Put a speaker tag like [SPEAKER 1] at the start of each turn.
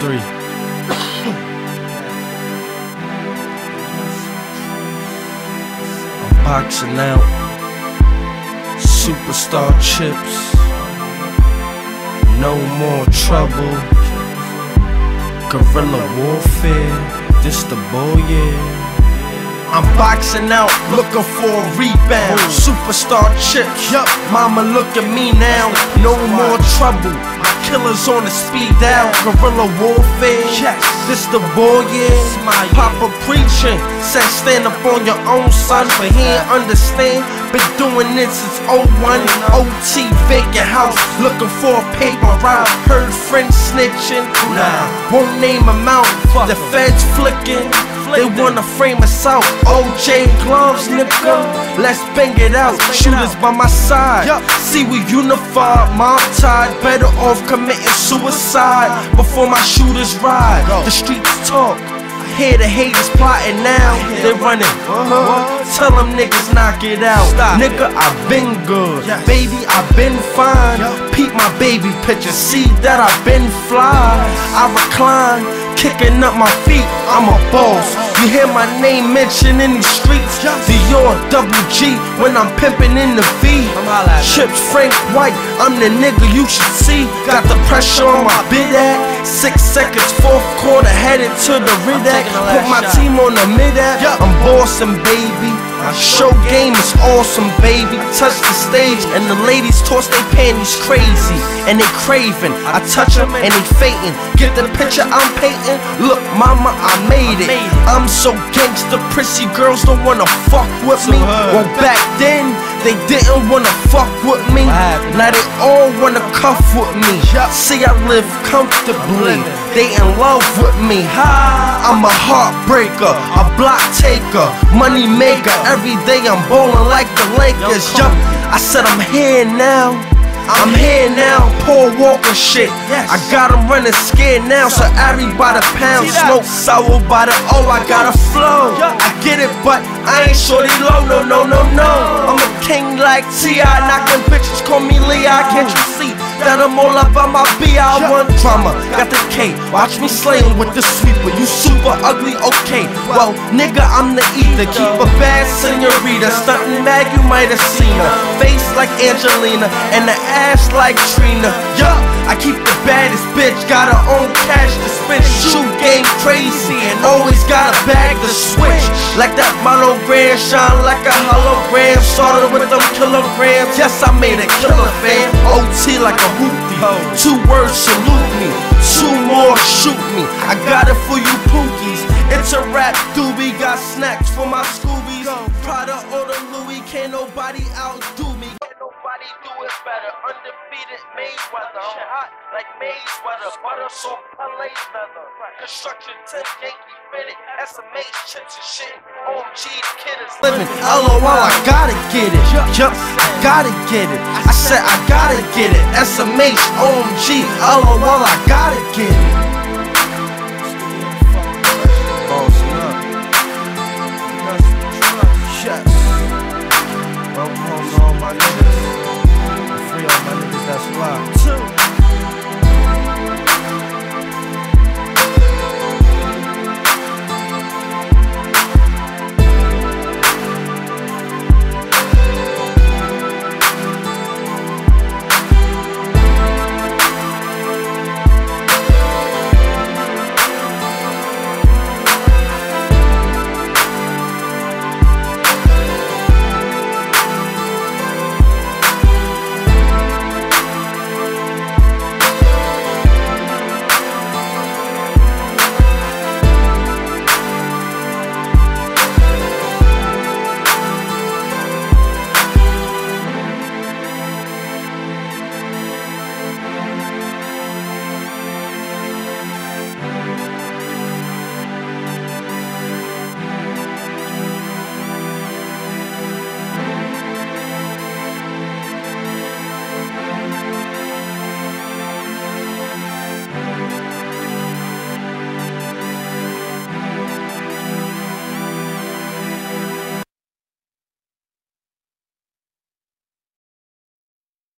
[SPEAKER 1] three. I'm boxing out. Superstar Chipz. No more trouble. Gorilla warfare. This the boy, yeah. I'm boxing out, looking for a rebound. Superstar Chipz, yup. Mama, look at me now. No more trouble. My killers on the speed dial. Gorilla warfare. This the boy, yeah. Papa preaching, said stand up on your own son, but he ain't understand. Been doing this since 01. OT vacant house, looking for a paper route. Heard friends snitching, nah, won't name him out. The feds flicking. They wanna frame us out. OJ gloves, nigga. Let's bang it out. Shooters by my side. See, we unified. Mom tied. Better off committing suicide before my shooters ride. The streets talk. I hear the haters plotting now. They running. Tell them niggas knock it out. Nigga, I've been good. Baby, I've been fine. Peep my baby picture. See that I've been fly. I recline kicking up my feet, I'm a boss. You hear my name mentioned in these streets, Dior WG when I'm pimping in the V. Chipz Frank White, I'm the nigga you should see. Got the pressure on my bid at six seconds, fourth quarter, headed to the rid act. Put my team on the mid act. I'm bossing, baby. Show game is awesome, baby. Touch the stage and the ladies toss their panties crazy and they craving. I touch them and they fainting. Get the picture I'm painting. Look, mama, I made it. I'm so gangster, prissy girls don't wanna fuck with me. Well, back then they didn't wanna fuck with me. Now they all wanna cuff with me. See, I live comfortably. They in love with me. I'm a heartbreaker, a block taker, money maker. Every day I'm bowling like the Lakers. Yup, I said I'm here now. I'm here now, Paul Walker shit. I got them running scared now, so everybody pound smoke sour by the O. I got a flow. I get it, but I ain't shorty low. No, no, no, no. I'm a king like T.I. Knocking bitches, call me Leon. Can't you see? That I'm all up on my B, I want drama. Got the K, watch me slaying with the sweeper. You super ugly, okay. Well, nigga, I'm the ether. Keep a bad senorita. Stunting mag, you might have seen her. Face like Angelina, and the ass like Trina. Yup, I keep the baddest bitch. Got her own cash to spend. Shoot game crazy, and always got a bag to switch. Like that monogram, shine like a hologram. Started with them kilograms. Yes, I made a killer fan. OT like a Two words salute me. Two more shoot me. I got it for you pookies. It's a rap doobie. Got snacks for my Scoobies. Better. Undefeated Mayweather. I'm hot like maze weather. Butter soft palais leather. Construction 10 Yankee fitted. SMH Chipz and shit. OMG, the kid is living. LOL, I gotta get it. Yup, I gotta get it. I said I gotta get it. SMH, OMG, LOL, I gotta get it.